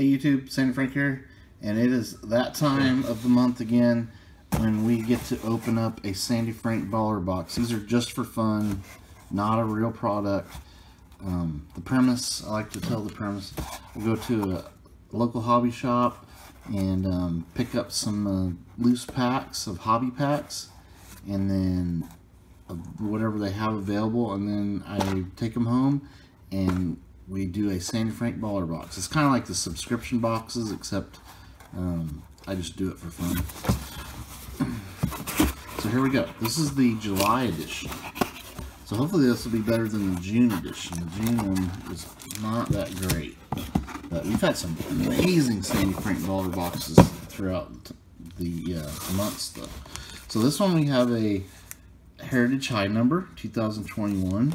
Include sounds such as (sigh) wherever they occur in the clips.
Hey YouTube, Sandy Frank here, and it is that time of the month again when we get to open up a Sandy Frank baller box. These are just for fun, not a real product. Um, the premise, I like to tell the premise, we'll go to a local hobby shop and um, pick up some uh, loose packs of hobby packs and then uh, whatever they have available and then I take them home and we do a Sandy Frank baller box. It's kind of like the subscription boxes, except um, I just do it for fun. so here we go. This is the July edition. So hopefully this will be better than the June edition. The June one is not that great. But we've had some amazing Sandy Frank baller boxes throughout the uh, months though. So this one we have a Heritage High number, 2021.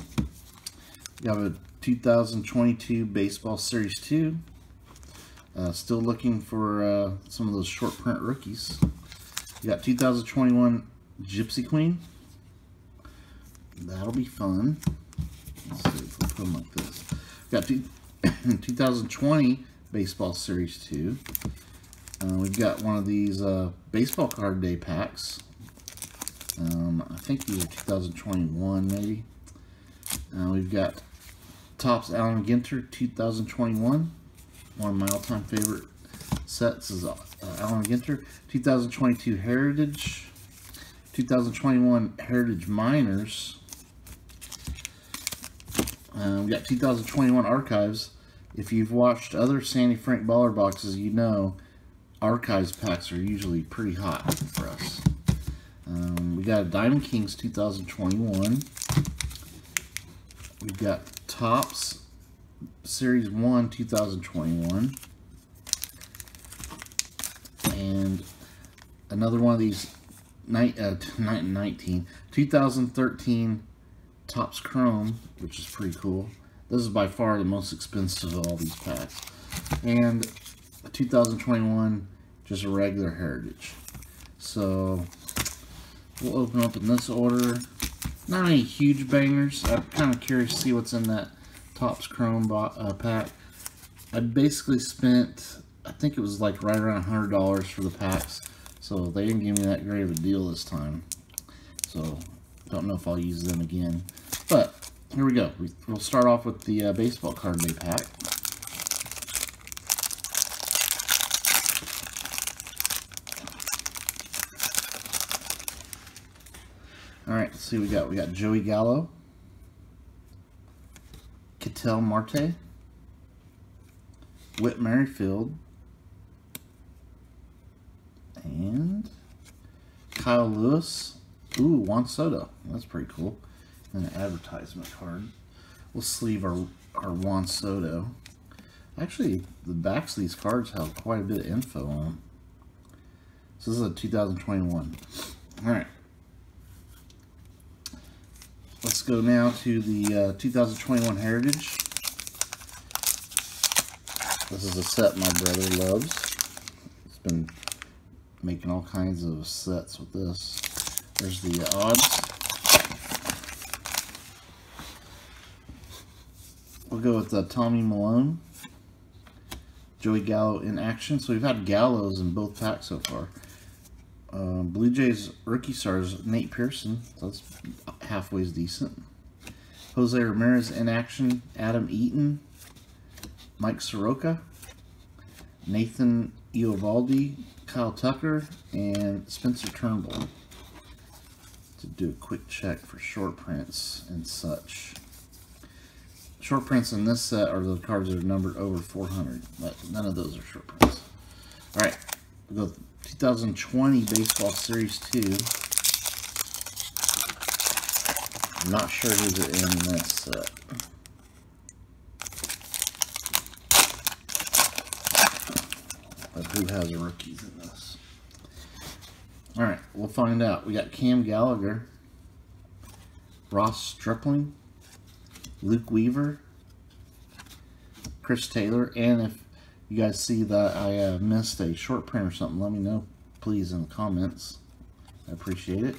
We have a 2022 Baseball Series 2. Uh, still looking for uh, some of those short print rookies. We got 2021 Gypsy Queen. That'll be fun. Let's see if we put them like this. We got two, (coughs) 2020 Baseball Series 2. Uh, we've got one of these uh, baseball card day packs. Um, I think these are 2021 maybe. Uh, we've got Topps Allen Ginter 2021. One of my all-time favorite sets is uh, Allen Ginter. 2022 Heritage. 2021 Heritage Minors. Uh, we got 2021 Archives. If you've watched other Sandy Frank baller boxes, you know Archives packs are usually pretty hot for us. Um, we got a Diamond Kings 2021. We've got Topps Series 1 2021. And another one of these night, uh, (laughs) 19, 2013 Topps Chrome, which is pretty cool. This is by far the most expensive of all these packs. And 2021, just a regular Heritage. So, we'll open up in this order. Not any huge bangers. I'm kind of curious to see what's in that Topps Chrome uh, pack. I basically spent, I think it was like right around $100 for the packs. So they didn't give me that great of a deal this time. So I don't know if I'll use them again. But here we go. We'll start off with the uh, baseball card day pack. All right, let's see what we got. We got Joey Gallo, Ketel Marte, Whit Merrifield, and Kyle Lewis. Ooh, Juan Soto. That's pretty cool. And an advertisement card. We'll sleeve our, our Juan Soto. Actually, the backs of these cards have quite a bit of info on them. So this is a 2021. All right. Let's go now to the uh, 2021 Heritage. This is a set my brother loves. He's been making all kinds of sets with this. There's the odds. We'll go with uh, Tommy Milone. Joey Gallo in action. So we've had Gallos in both packs so far. Uh, Blue Jays rookie stars Nate Pearson. So that's halfway decent. Jose Ramirez in action. Adam Eaton. Mike Soroka. Nathan Eovaldi. Kyle Tucker. And Spencer Turnbull. To do a quick check for short prints and such. Short prints in this set are the cards that are numbered over 400. But none of those are short prints. Alright, we'll go 2020 Baseball Series 2. I'm not sure who's in this set. Who has rookies in this? Alright, we'll find out. We got Cam Gallagher, Ross Stripling, Luke Weaver, Chris Taylor, and if you guys see that I uh, missed a short print or something, let me know, please, in the comments. I appreciate it.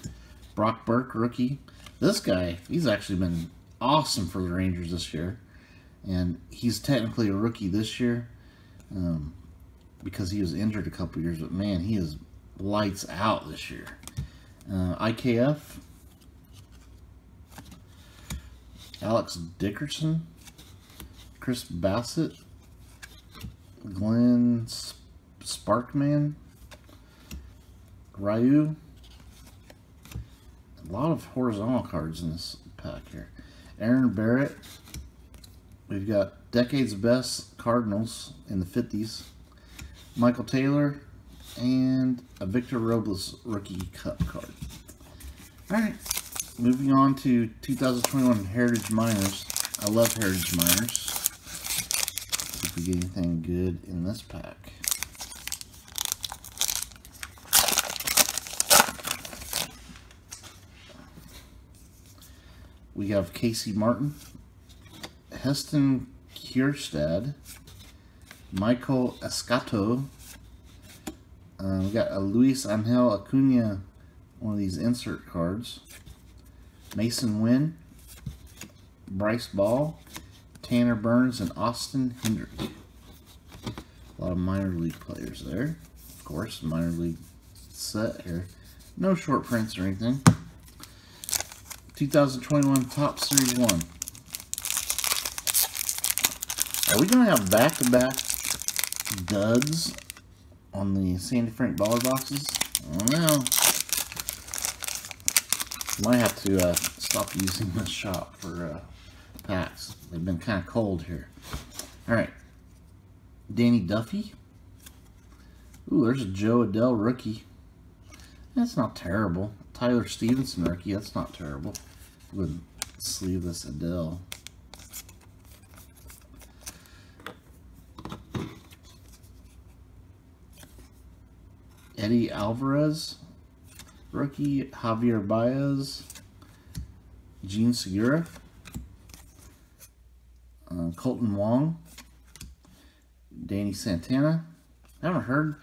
Brock Burke, rookie. This guy, he's actually been awesome for the Rangers this year. And he's technically a rookie this year. um, because he was injured a couple years. But man, he is lights out this year. Uh, IKF, Alex Dickerson, Chris Bassitt, Glenn Sparkman, Ryu. A lot of horizontal cards in this pack here. Aaron Barrett. We've got Decades Best Cardinals in the 50s. Michael Taylor. And a Victor Robles Rookie Cup card. Alright. Moving on to 2021 Heritage Minors. I love Heritage Minors. See if we get anything good in this pack. We have Casey Martin, Heston Kjerstad, Michael Escato. Uh, we got a Luis Angel Acuna, one of these insert cards. Masyn Winn, Bryce Ball, Tanner Burns, and Austin Hendrick. A lot of minor league players there. Of course, minor league set here. No short prints or anything. 2021 Topps Series 1. Are we going to have back-to-back -back duds on the Sandy Frank baller boxes? I don't know. Might have to uh, stop using this shop for uh, packs. They've been kind of cold here. Alright. Danny Duffy. Ooh, there's a Jo Adell rookie. That's not terrible. Tyler Stephenson rookie. That's not terrible. With sleeveless Adell. Eddie Alvarez rookie. Javier Baez. Jean Segura. Uh, Kolten Wong. Danny Santana. I haven't heard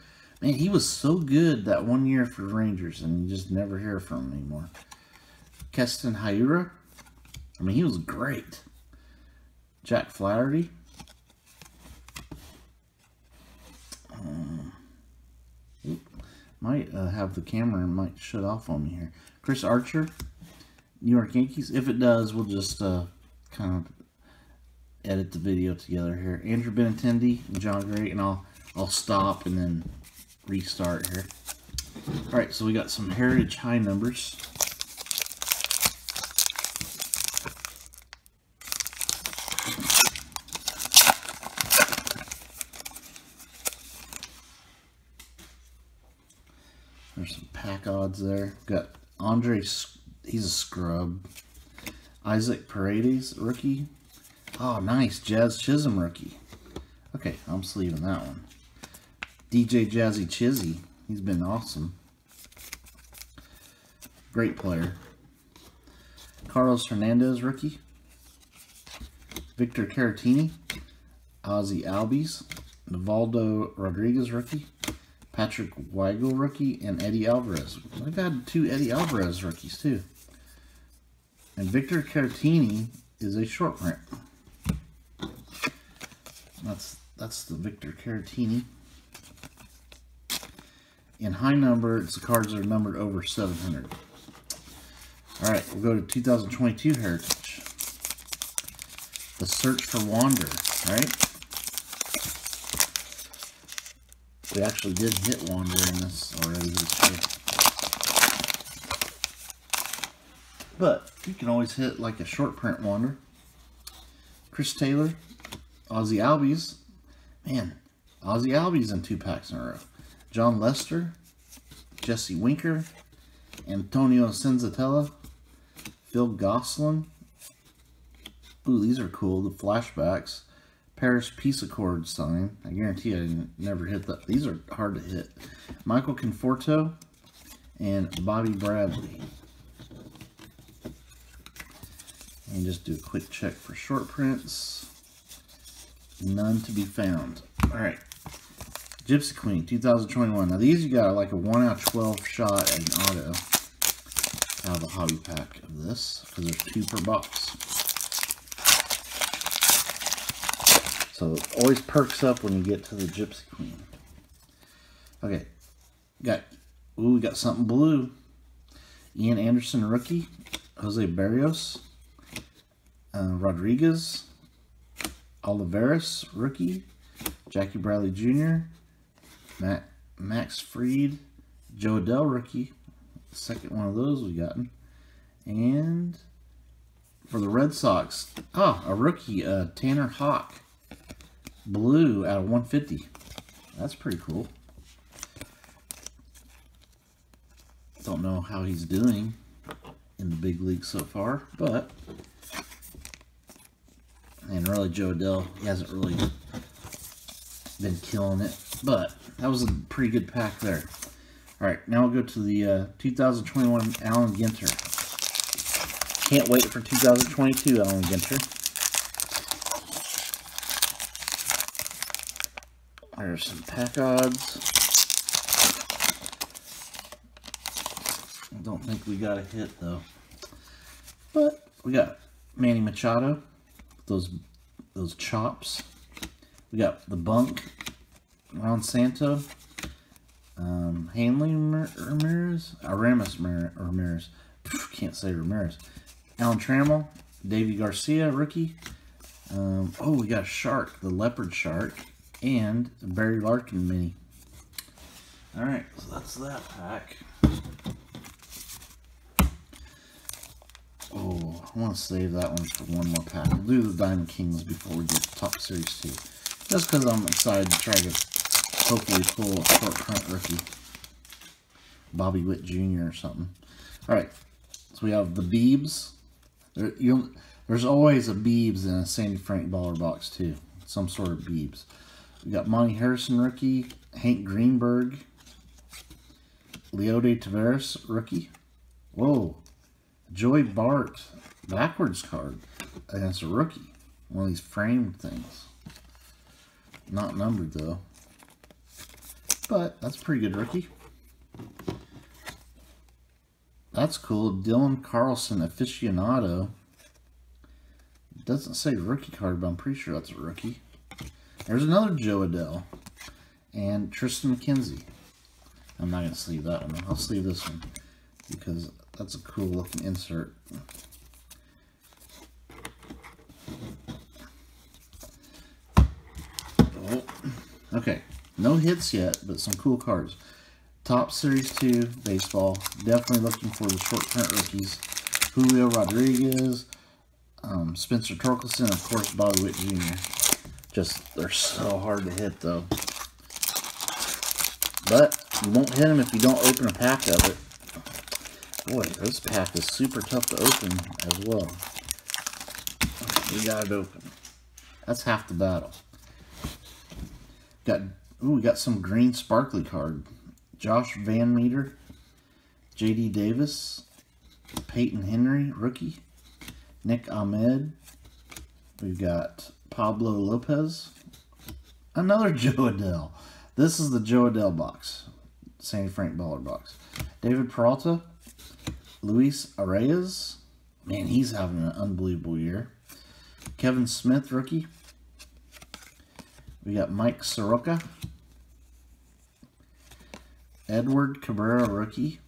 Man, he was so good that one year for Rangers, and you just never hear from him anymore. Keston Hiura. I mean, he was great. Jack Flaherty. Um, might uh, have the camera might shut off on me here. Chris Archer, New York Yankees. If it does, we'll just uh, kind of edit the video together here. Andrew Benintendi and Jon Gray, and I'll I'll stop and then restart here. All right, so we got some Heritage High numbers. There's some pack odds there. Got Andre, he's a scrub. Isaac Paredes, rookie. Oh, nice. Jazz Chisholm, rookie. Okay, I'm sleeving that one. DJ Jazzy Chizzy. He's been awesome. Great player. Carlos Hernandez, rookie. Victor Caratini. Ozzy Albies. Nivaldo Rodriguez, rookie. Patrick Weigel, rookie. And Eddie Alvarez. We've had two Eddie Alvarez rookies, too. And Victor Caratini is a short print. That's that's the Victor Caratini. In high number, it's the cards that are numbered over 700. All right, we'll go to 2022 Heritage. The Search for Wander, right? We actually did hit Wander in this already this year. But you can always hit like a short print Wander. Chris Taylor, Ozzy Albies. Man, Ozzy Albies in two packs in a row. Jon Lester, Jesse Winker, Antonio Senzatela, Phil Gosselin. Ooh, these are cool. The flashbacks. Paris Peace Accord sign. I guarantee I never hit that. These are hard to hit. Michael Conforto and Bobby Bradley. And just do a quick check for short prints. None to be found. All right. Gypsy Queen, 2021. Now these you got like a 1 out of 12 shot at an auto out of a hobby pack of this because there's two per box. So it always perks up when you get to the Gypsy Queen. Okay, got ooh, we got something blue. Ian Anderson rookie, Jose Berrios. uh, Rodriguez, Olivares rookie, Jackie Bradley Jr., Matt, Max Fried, Jo Adell rookie, second one of those we've gotten, and for the Red Sox, oh, a rookie, uh, Tanner Houck, blue out of 150. That's pretty cool. Don't know how he's doing in the big league so far, but and really Jo Adell, he hasn't really been killing it, but that was a pretty good pack there. All right, now we'll go to the uh, 2021 Allen Ginter. Can't wait for 2022 Allen Ginter. There's some pack odds. I don't think we got a hit though. But we got Manny Machado, those those chops. We got the bunk, Ron Santo, um, Hanley Ramirez, Aramis Ramirez, can't say Ramirez, Alan Trammell, Deivi Garcia, rookie. Um, oh, we got a shark, the leopard shark, and Barry Larkin mini. All right, so that's that pack. Oh, I want to save that one for one more pack. We'll do the Diamond Kings before we get to Topps Series 2. Just because I'm excited to try to hopefully pull a short print rookie. Bobby Witt Jr. or something. Alright, so we have the Beebs. There, there's always a Beebs in a Sandy Frank baller box too. Some sort of Beebs. We got Monte Harrison rookie. Hank Greenberg. Leody Taveras rookie. Whoa. Joey Bart backwards card against a rookie. One of these framed things. Not numbered though. But that's pretty good rookie. That's cool. Dylan Carlson aficionado. It doesn't say rookie card, but I'm pretty sure that's a rookie. There's another Jo Adell. And Triston McKenzie. I'm not going to sleeve that one. I'll sleeve this one because that's a cool looking insert. Oh, okay, no hits yet, but some cool cards. Topps Series 2 baseball. Definitely looking for the short print rookies. Julio Rodriguez, um, Spencer Torkelson, of course, Bobby Witt Jr. Just, they're so hard to hit, though. But you won't hit them if you don't open a pack of it. Boy, this pack is super tough to open as well. We got it open. That's half the battle. Got ooh, we got some green sparkly card. Josh VanMeter, J.D. Davis, Payton Henry, rookie, Nick Ahmed. We've got Pablo Lopez, another (laughs) Jo Adell. This is the Jo Adell box, Sandy Frank Baller box. David Peralta, Luis Arraez. Man, he's having an unbelievable year. Kevin Smith, rookie. We got Mike Soroka. Edward Cabrera, rookie.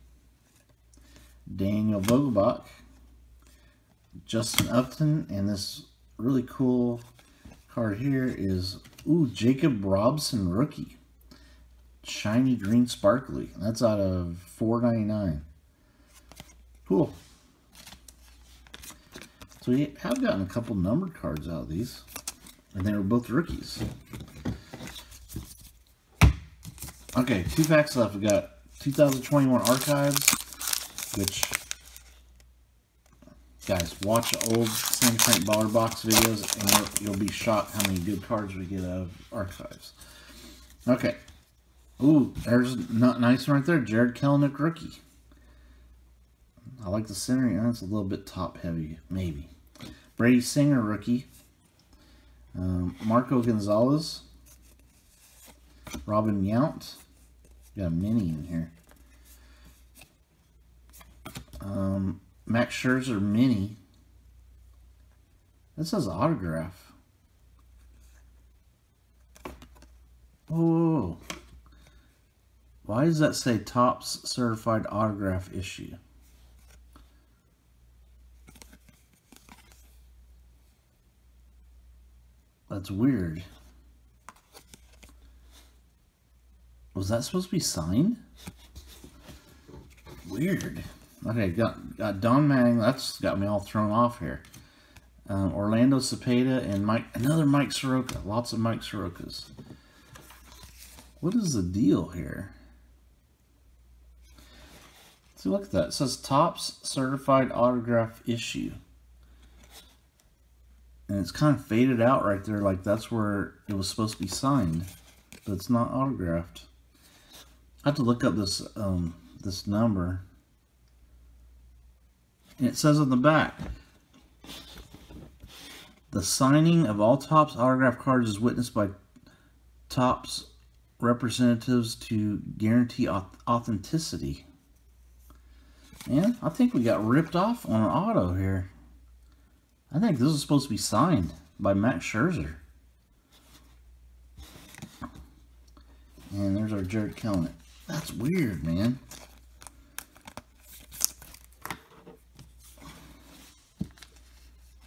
Daniel Vogelbach. Justin Upton. And this really cool card here is, ooh, Jacob Robson, rookie. Shiny green sparkly. That's out of 4.99. Cool. So we have gotten a couple numbered cards out of these. And they were both rookies. Okay, two packs left. We got 2021 Archives, which, guys, watch old Sandy Frank Baller Box videos, and you'll, you'll be shocked how many good cards we get out of Archives. Okay. Ooh, there's a nice one right there. Jarred Kelenic rookie. I like the centering. That's a little bit top heavy, maybe. Brady Singer, rookie. Um, Marco Gonzalez. Robin Yount. Got a mini in here. Um, Max Scherzer mini. This says autograph. Oh, Why does that say Topps certified autograph issue? That's weird. Was that supposed to be signed? Weird. Okay, got, got Don Manning. That's got me all thrown off here. Um, Orlando Cepeda and Mike, another Mike Soroka. Lots of Mike Sorokas. What is the deal here? See, look at that. It says Topps Certified Autograph Issue. And it's kind of faded out right there, like that's where it was supposed to be signed. But it's not autographed. I have to look up this um, this number. And it says on the back, the signing of all Topps autograph cards is witnessed by Topps representatives to guarantee authenticity. Man, I think we got ripped off on an auto here. I think this is supposed to be signed by Max Scherzer. And there's our Jarred Kelenic. That's weird, man.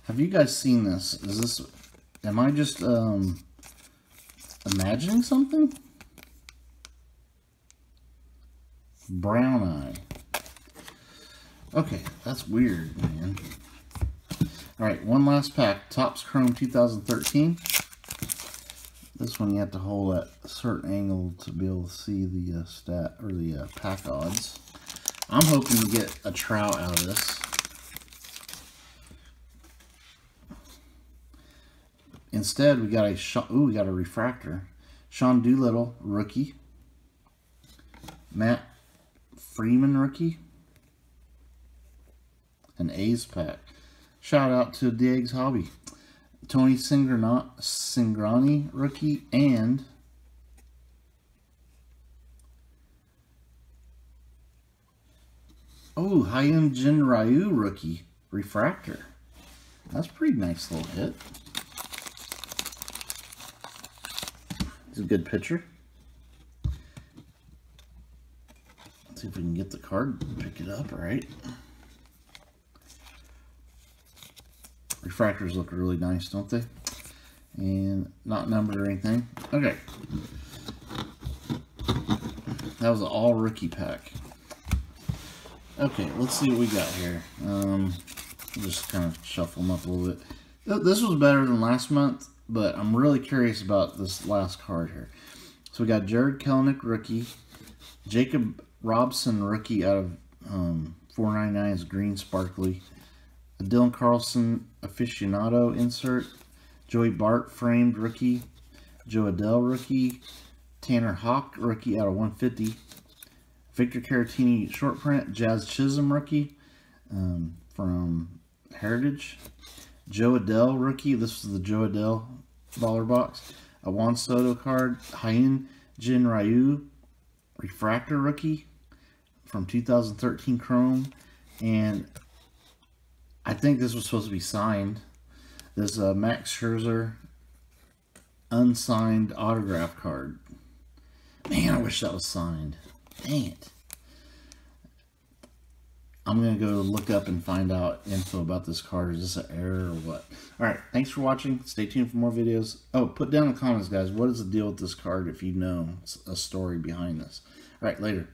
Have you guys seen this? Is this, am I just um, imagining something? Brown eye. Okay, that's weird, man. Alright, one last pack. Topps Chrome 2013. This one you have to hold at a certain angle to be able to see the uh, stat or the uh, pack odds. I'm hoping to get a trout out of this. Instead, we got a ooh, we got a refractor. Sean Doolittle, rookie. Matt Freeman, rookie. An A's pack. Shout out to Diggs Hobby. Tony Cingrani, rookie, and oh, Hyun Jin Ryu, rookie, refractor. That's pretty nice little hit. It's a good pitcher. Let's see if we can get the card, pick it up, right. Refractors look really nice, don't they? And not numbered or anything. Okay. That was an all rookie pack. Okay, let's see what we got here. Um, just kind of shuffle them up a little bit. This was better than last month, but I'm really curious about this last card here. So we got Jarred Kelenic, rookie. Jacob Robson, rookie out of um, 499 is green sparkly. A Dylan Carlson aficionado insert. Joey Bart framed rookie. Jo Adell rookie. Tanner Houck rookie out of 150. Victor Caratini short print. Jazz Chisholm rookie um, from Heritage. Jo Adell rookie. This is the Jo Adell baller box. A Juan Soto card. Hyun Jin Ryu refractor rookie from 2013 Chrome. And I think this was supposed to be signed. This is Max Scherzer unsigned autograph card. Man, I wish that was signed. Dang it. I'm going to go look up and find out info about this card. Is this an error or what? Alright, thanks for watching. Stay tuned for more videos. Oh, put down in the comments, guys, what is the deal with this card if you know a story behind this. Alright, later.